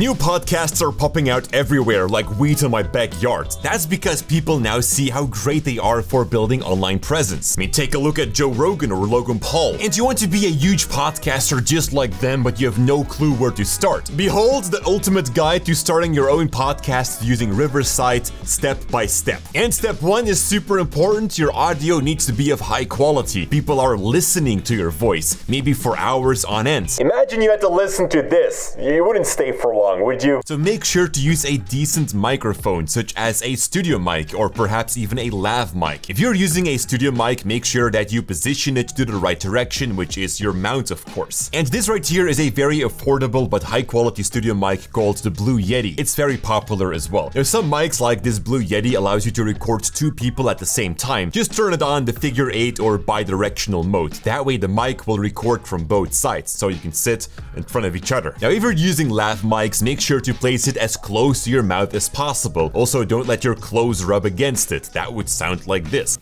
New podcasts are popping out everywhere like weeds in my backyard. That's because people now see how great they are for building online presence. I mean, take a look at Joe Rogan or Logan Paul. And you want to be a huge podcaster just like them, but you have no clue where to start. Behold the ultimate guide to starting your own podcast using Riverside step by step. And step one is super important. Your audio needs to be of high quality. People are listening to your voice, maybe for hours on end. Imagine you had to listen to this. You wouldn't stay for long, would you? So make sure to use a decent microphone, such as a studio mic or perhaps even a lav mic. If you're using a studio mic, make sure that you position it to the right direction, which is your mount, of course. And this right here is a very affordable but high quality studio mic called the Blue Yeti. It's very popular as well. There's some mics like this Blue Yeti allows you to record two people at the same time. Just turn it on the figure eight or bi-directional mode. That way the mic will record from both sides, so you can sit in front of each other. Now, if you're using lav make sure to place it as close to your mouth as possible. Also, don't let your clothes rub against it. That would sound like this.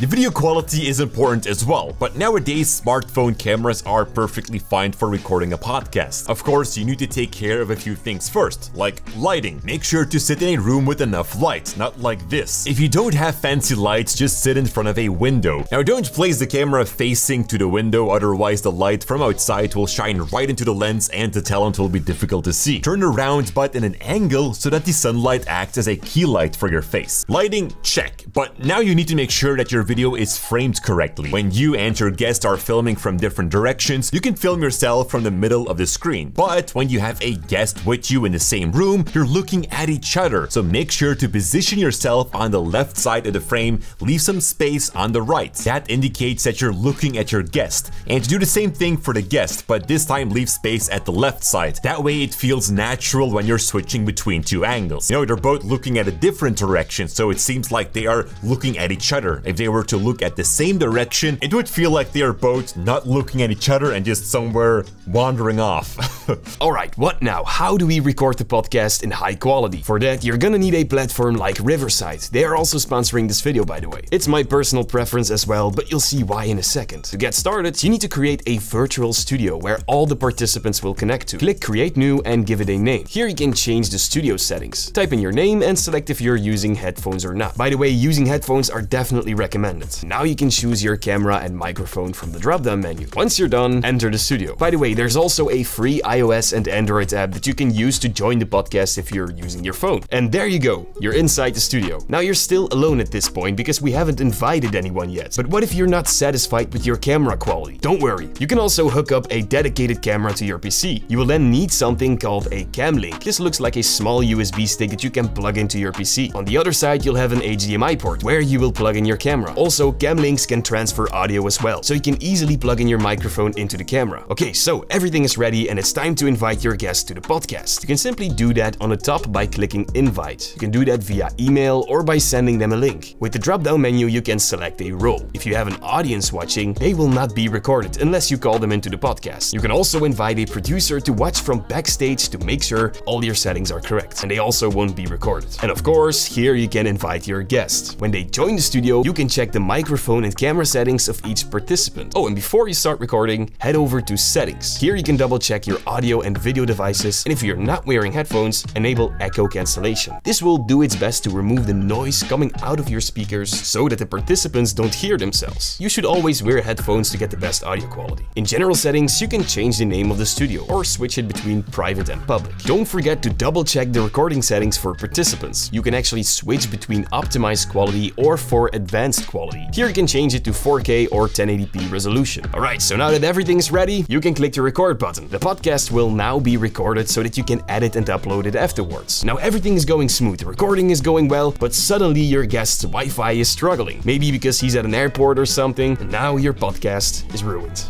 The video quality is important as well, but nowadays smartphone cameras are perfectly fine for recording a podcast. Of course, you need to take care of a few things first, like lighting. Make sure to sit in a room with enough light, not like this. If you don't have fancy lights, just sit in front of a window. Now don't place the camera facing to the window, otherwise the light from outside will shine right into the lens and the talent will be difficult to see. Turn around but in an angle so that the sunlight acts as a key light for your face. Lighting, check, but now you need to make sure that your video is framed correctly. When you and your guest are filming from different directions, you can film yourself from the middle of the screen. But when you have a guest with you in the same room, you're looking at each other. So make sure to position yourself on the left side of the frame, leave some space on the right. That indicates that you're looking at your guest. And do the same thing for the guest, but this time leave space at the left side. That way it feels natural when you're switching between two angles. You know, they're both looking at a different direction, so it seems like they are looking at each other. If they were to look at the same direction, it would feel like they are both not looking at each other and just somewhere wandering off. Alright, what now? How do we record the podcast in high quality? For that, you're gonna need a platform like Riverside. They are also sponsoring this video, by the way. It's my personal preference as well, but you'll see why in a second. To get started, you need to create a virtual studio where all the participants will connect to. Click Create New and give it a name. Here you can change the studio settings. Type in your name and select if you're using headphones or not. By the way, using headphones are definitely recommended. Now you can choose your camera and microphone from the drop-down menu. Once you're done, enter the studio. By the way, there's also a free iOS and Android app that you can use to join the podcast if you're using your phone. And there you go, you're inside the studio. Now you're still alone at this point because we haven't invited anyone yet. But what if you're not satisfied with your camera quality? Don't worry, you can also hook up a dedicated camera to your PC. You will then need something called a cam link. This looks like a small USB stick that you can plug into your PC. On the other side, you'll have an HDMI port where you will plug in your camera. Also, cam links can transfer audio as well, so you can easily plug in your microphone into the camera. Okay, so everything is ready and it's time to invite your guest to the podcast. You can simply do that on the top by clicking invite. You can do that via email or by sending them a link. With the drop-down menu, you can select a role. If you have an audience watching, they will not be recorded unless you call them into the podcast. You can also invite a producer to watch from backstage to make sure all your settings are correct, and they also won't be recorded. And of course, here you can invite your guest. When they join the studio, you can check the microphone and camera settings of each participant. Oh, and before you start recording, head over to settings. Here you can double check your audio and video devices, and if you're not wearing headphones, enable echo cancellation. This will do its best to remove the noise coming out of your speakers so that the participants don't hear themselves. You should always wear headphones to get the best audio quality. In general settings, you can change the name of the studio or switch it between private and public. Don't forget to double check the recording settings for participants. You can actually switch between optimized quality or for advanced quality. Here you can change it to 4K or 1080p resolution. Alright, so now that everything is ready, you can click the record button. The podcast will now be recorded so that you can edit and upload it afterwards. Now everything is going smooth, the recording is going well, but suddenly your guest's Wi-Fi is struggling. Maybe because he's at an airport or something, and now your podcast is ruined.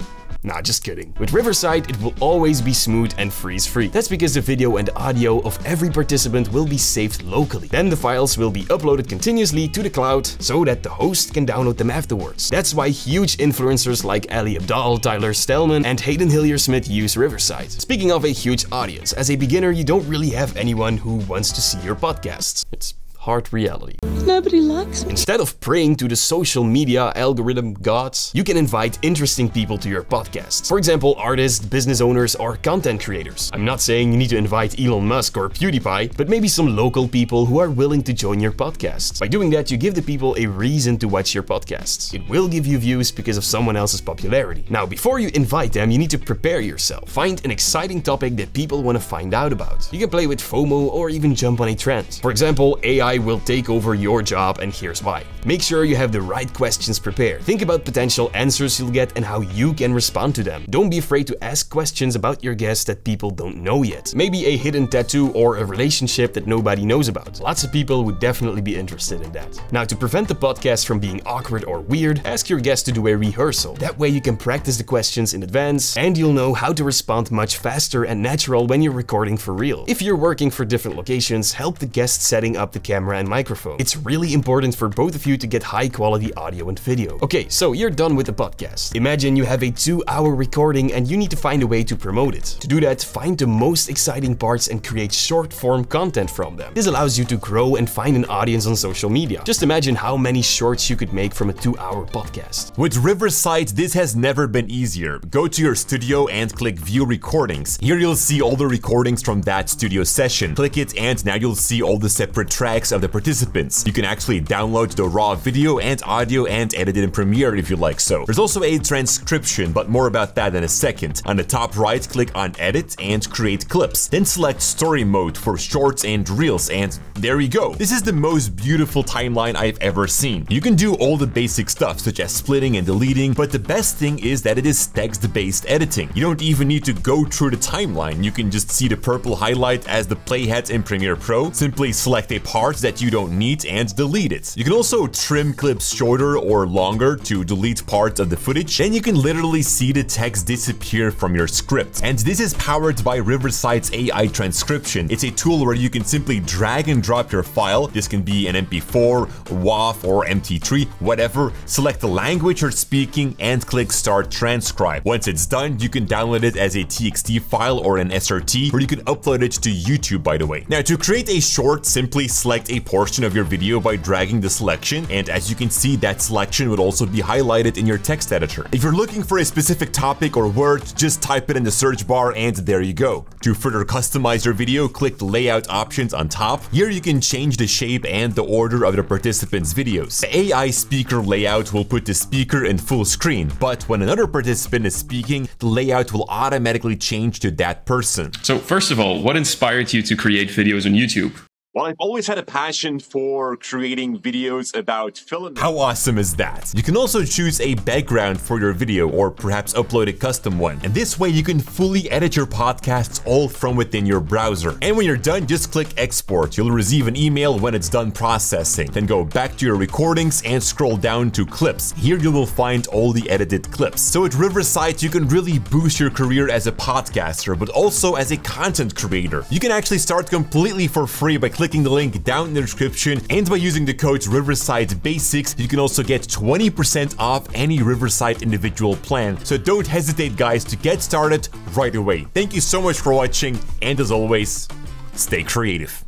Nah, just kidding. With Riverside, it will always be smooth and freeze-free. That's because the video and audio of every participant will be saved locally. Then the files will be uploaded continuously to the cloud so that the host can download them afterwards. That's why huge influencers like Ali Abdaal, Tyler Stalman, and Hayden Hillier-Smith use Riverside. Speaking of a huge audience, as a beginner, you don't really have anyone who wants to see your podcasts. It's hard reality. Nobody likes me. Instead of praying to the social media algorithm gods, you can invite interesting people to your podcast. For example, artists, business owners, or content creators. I'm not saying you need to invite Elon Musk or PewDiePie, but maybe some local people who are willing to join your podcast. By doing that, you give the people a reason to watch your podcasts. It will give you views because of someone else's popularity. Now, before you invite them, you need to prepare yourself. Find an exciting topic that people want to find out about. You can play with FOMO or even jump on a trend. For example, AI will take over your job and here's why. Make sure you have the right questions prepared. Think about potential answers you'll get and how you can respond to them. Don't be afraid to ask questions about your guest that people don't know yet. Maybe a hidden tattoo or a relationship that nobody knows about. Lots of people would definitely be interested in that. Now, to prevent the podcast from being awkward or weird, ask your guest to do a rehearsal. That way you can practice the questions in advance and you'll know how to respond much faster and natural when you're recording for real. If you're working for different locations, help the guest setting up the camera and microphone. It's really important for both of you to get high quality audio and video. Okay, so you're done with the podcast. Imagine you have a two hour recording and you need to find a way to promote it. To do that, find the most exciting parts and create short form content from them. This allows you to grow and find an audience on social media. Just imagine how many shorts you could make from a two hour podcast. With Riverside, this has never been easier. Go to your studio and click View Recordings. Here you'll see all the recordings from that studio session. Click it and now you'll see all the separate tracks of the participants. You can actually download the raw video and audio and edit it in Premiere if you like so. There's also a transcription, but more about that in a second. On the top right, click on Edit and Create Clips. Then select Story Mode for Shorts and Reels and there you go. This is the most beautiful timeline I've ever seen. You can do all the basic stuff such as splitting and deleting, but the best thing is that it is text-based editing. You don't even need to go through the timeline. You can just see the purple highlight as the playhead in Premiere Pro. Simply select a part that you don't need and delete it. You can also trim clips shorter or longer to delete parts of the footage. and you can literally see the text disappear from your script. And this is powered by Riverside's AI transcription. It's a tool where you can simply drag and drop your file. This can be an MP4, WAV, or MP3, whatever. Select the language you're speaking and click Start Transcribe. Once it's done, you can download it as a TXT file or an SRT, or you can upload it to YouTube, by the way. Now, to create a short, simply select a portion of your video by dragging the selection, and as you can see, that selection would also be highlighted in your text editor. If you're looking for a specific topic or word, just type it in the search bar and there you go. To further customize your video, click the layout options on top. Here you can change the shape and the order of the participants' videos. The AI speaker layout will put the speaker in full screen, but when another participant is speaking, the layout will automatically change to that person. So, first of all, what inspired you to create videos on YouTube? Well, I've always had a passion for creating videos about film. How awesome is that? You can also choose a background for your video or perhaps upload a custom one. And this way you can fully edit your podcasts all from within your browser. And when you're done, just click export. You'll receive an email when it's done processing. Then go back to your recordings and scroll down to clips. Here you will find all the edited clips. So at Riverside, you can really boost your career as a podcaster, but also as a content creator. You can actually start completely for free by clicking the link down in the description and by using the code Riverside Basics, you can also get 20% off any Riverside individual plan. So don't hesitate guys to get started right away. Thank you so much for watching and as always, stay creative.